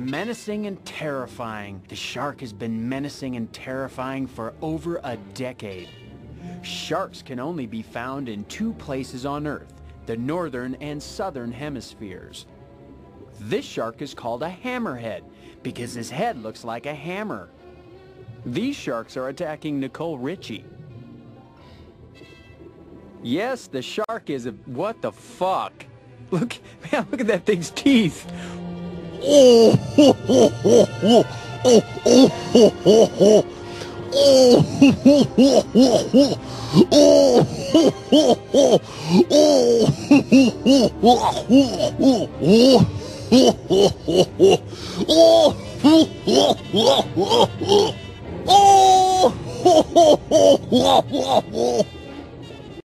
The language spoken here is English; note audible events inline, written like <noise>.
Menacing and terrifying. The shark has been menacing and terrifying for over a decade. Sharks can only be found in two places on Earth, the northern and southern hemispheres. This shark is called a hammerhead because his head looks like a hammer. These sharks are attacking Nicole Richie. Yes, the shark is a... What the fuck? <laughs> Look, man, look at that thing's teeth. Oh,